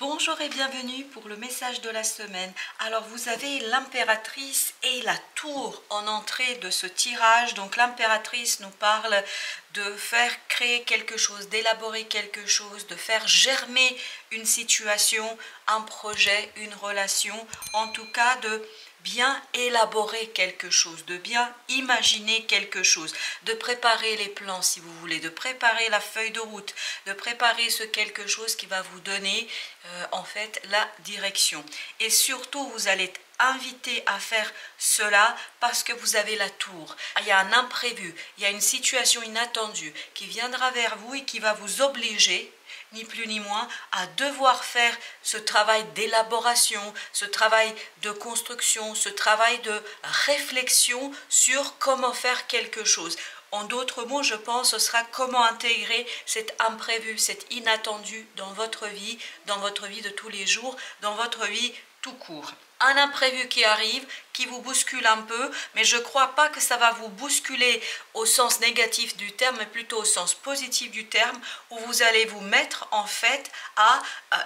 Bonjour et bienvenue pour le message de la semaine. Alors vous avez l'impératrice et la tour en entrée de ce tirage. Donc l'impératrice nous parle de faire créer quelque chose, d'élaborer quelque chose, de faire germer une situation, un projet, une relation, en tout cas de bien élaborer quelque chose, de bien imaginer quelque chose, de préparer les plans si vous voulez, de préparer la feuille de route, de préparer ce quelque chose qui va vous donner euh, en fait la direction. Et surtout, vous allez invité à faire cela parce que vous avez la tour. Il y a un imprévu, il y a une situation inattendue qui viendra vers vous et qui va vous obliger ni plus ni moins, à devoir faire ce travail d'élaboration, ce travail de construction, ce travail de réflexion sur comment faire quelque chose. En d'autres mots, je pense, ce sera comment intégrer cet imprévu, cet inattendu dans votre vie, dans votre vie de tous les jours, dans votre vie tout court. Un imprévu qui arrive, qui vous bouscule un peu, mais je ne crois pas que ça va vous bousculer au sens négatif du terme, mais plutôt au sens positif du terme, où vous allez vous mettre en fait à,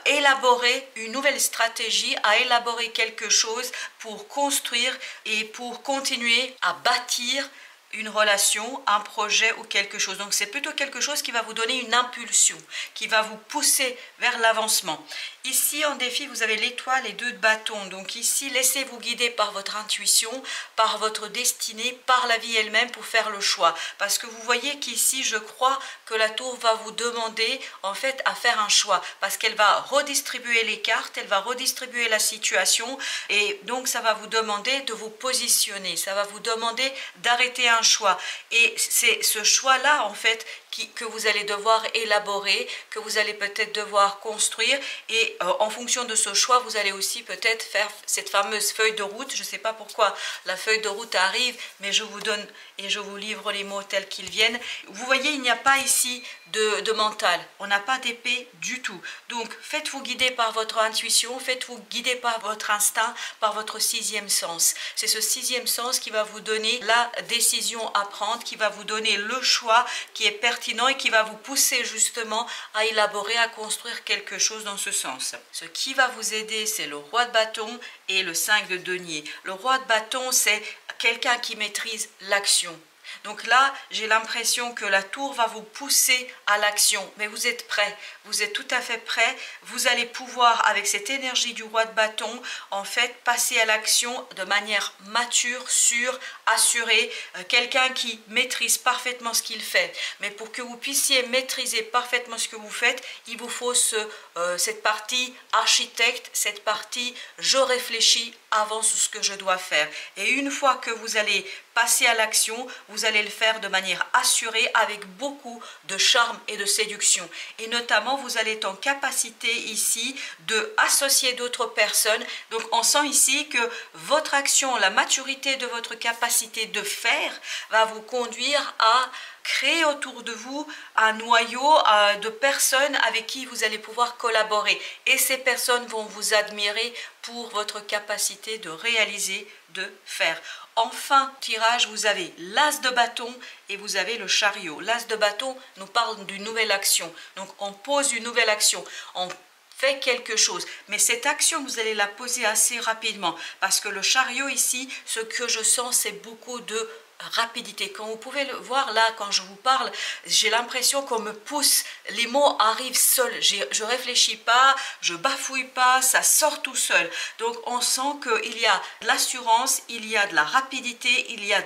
élaborer une nouvelle stratégie, à élaborer quelque chose pour construire et pour continuer à bâtir une relation, un projet ou quelque chose. Donc c'est plutôt quelque chose qui va vous donner une impulsion, qui va vous pousser vers l'avancement. Ici en défi, vous avez l'étoile et deux bâtons. Donc ici, laissez-vous guider par votre intuition, par votre destinée, par la vie elle-même pour faire le choix. Parce que vous voyez qu'ici, je crois que la tour va vous demander en fait à faire un choix. Parce qu'elle va redistribuer les cartes, elle va redistribuer la situation. Et donc ça va vous demander de vous positionner. Ça va vous demander d'arrêter un choix. Et c'est ce choix-là, en fait, que vous allez devoir élaborer, que vous allez peut-être devoir construire. Et euh, en fonction de ce choix, vous allez aussi peut-être faire cette fameuse feuille de route. Je ne sais pas pourquoi la feuille de route arrive, mais je vous donne et je vous livre les mots tels qu'ils viennent. Vous voyez, il n'y a pas ici de mental. On n'a pas d'épée du tout. Donc, faites-vous guider par votre intuition, faites-vous guider par votre instinct, par votre sixième sens. C'est ce sixième sens qui va vous donner la décision à prendre, qui va vous donner le choix qui est pertinent et qui va vous pousser justement à élaborer, à construire quelque chose dans ce sens. Ce qui va vous aider, c'est le roi de bâton et le 5 de denier. Le roi de bâton, c'est quelqu'un qui maîtrise l'action, donc là, j'ai l'impression que la tour va vous pousser à l'action. Mais vous êtes prêt, vous êtes tout à fait prêt. Vous allez pouvoir, avec cette énergie du roi de bâton, en fait, passer à l'action de manière mature, sûre, assurée. Euh, quelqu'un qui maîtrise parfaitement ce qu'il fait. Mais pour que vous puissiez maîtriser parfaitement ce que vous faites, il vous faut euh, cette partie architecte, cette partie je réfléchis avant ce que je dois faire. Et une fois que vous allez passer à l'action, vous allez le faire de manière assurée avec beaucoup de charme et de séduction. Et notamment, vous allez être en capacité ici de associer d'autres personnes. Donc, on sent ici que votre action, la maturité de votre capacité de faire va vous conduire à créer autour de vous un noyau euh, de personnes avec qui vous allez pouvoir collaborer. Et ces personnes vont vous admirer pour votre capacité de réaliser, de faire. Enfin, tirage, vous avez l'as de bâton et vous avez le chariot. L'as de bâton nous parle d'une nouvelle action. Donc on pose une nouvelle action. On fait quelque chose. Mais cette action, vous allez la poser assez rapidement. Parce que le chariot ici, ce que je sens, c'est beaucoup de rapidité. Quand vous pouvez le voir là, quand je vous parle, j'ai l'impression qu'on me pousse, les mots arrivent seuls, je réfléchis pas, je bafouille pas, ça sort tout seul. Donc on sent qu'il y a de l'assurance, il y a de la rapidité, il y a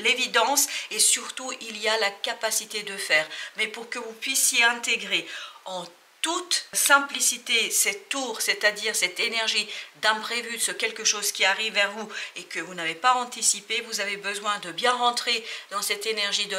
l'évidence et surtout il y a la capacité de faire. Mais pour que vous puissiez intégrer en toute simplicité, cette tour, c'est-à-dire cette énergie d'imprévu, ce quelque chose qui arrive vers vous et que vous n'avez pas anticipé, vous avez besoin de bien rentrer dans cette énergie de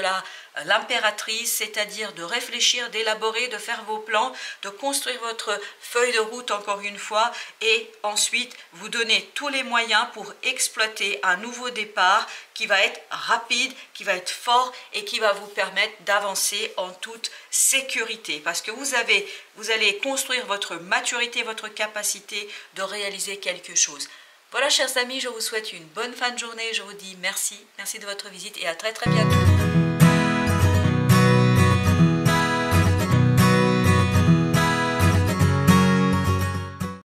l'impératrice, c'est-à-dire de réfléchir, d'élaborer, de faire vos plans, de construire votre feuille de route encore une fois et ensuite vous donner tous les moyens pour exploiter un nouveau départ qui va être rapide, qui va être fort et qui va vous permettre d'avancer en toute sécurité. Parce que vous avez vous allez construire votre maturité, votre capacité de réaliser quelque chose. Voilà chers amis, je vous souhaite une bonne fin de journée, je vous dis merci, merci de votre visite et à très très bientôt.